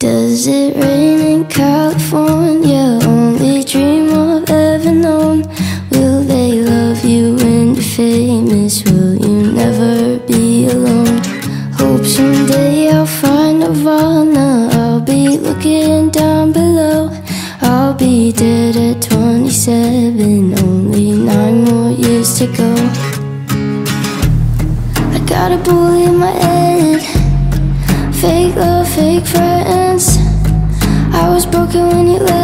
Does it rain in California? Only dream I've ever known. Will they love you when you're famous? Will you never be alone? Hope someday I'll find Nirvana. I'll be looking down below. I'll be dead at 27. Only nine more years to go. I got a bully in my head. Fake love, fake friends. I was broken when you left.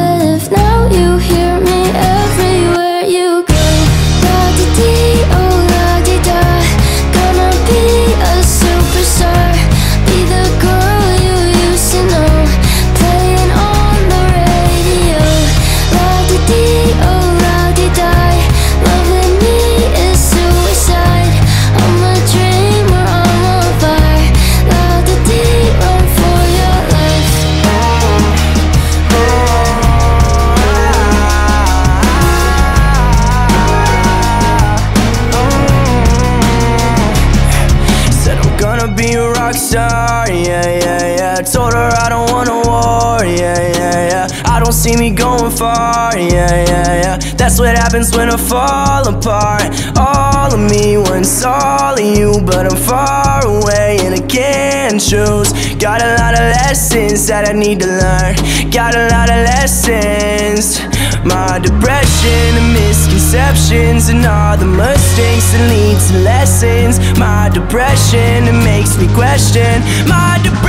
Rock star, yeah, yeah, yeah. Told her I don't want a war, yeah, yeah, yeah. I don't see me going far, yeah, yeah, yeah. That's what happens when I fall apart. All of me wants all of you, but I'm far away and I can't choose. Got a lot of lessons that I need to learn. Got a lot of lessons. My depression and misconceptions and all the mistakes that lead to lessons. My depression, it makes me question. My depression,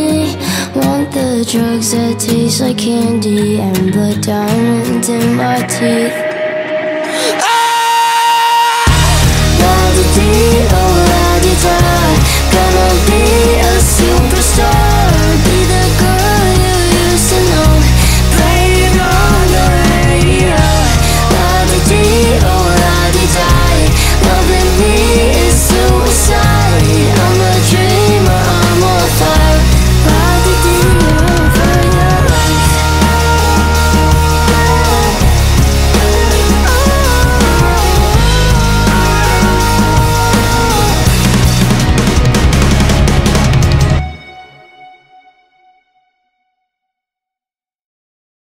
me? Want the drugs that taste like candy and the diamonds in my teeth.